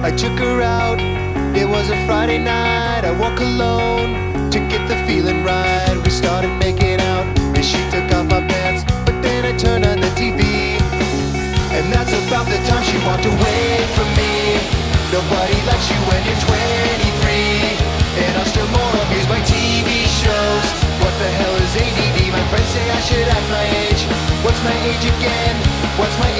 I took her out. It was a Friday night. I walk alone to get the feeling right. We started making out, and she took off my pants. But then I turned on the TV, and that's about the time she walked away from me. Nobody likes you when you're 23, and I'm still more amused by TV shows. What the hell is ADD? My friends say I should act my age. What's my age again? What's my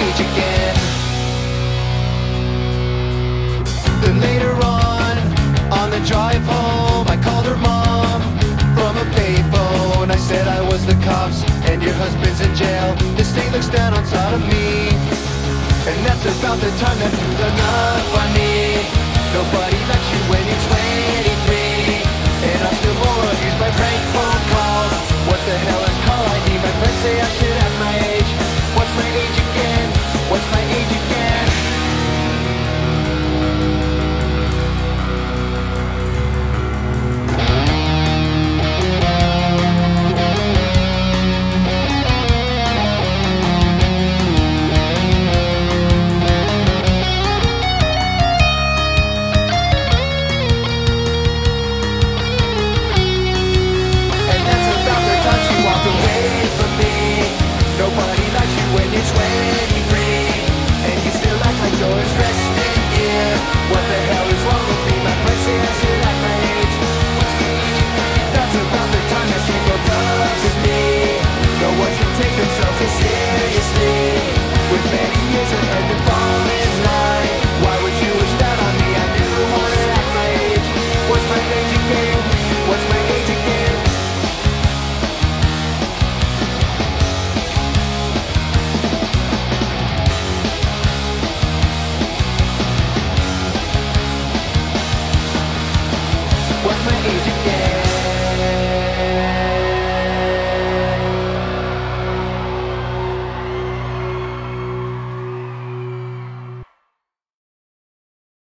the cops and your husband's in jail. The state looks down on me. And that's about the time that me.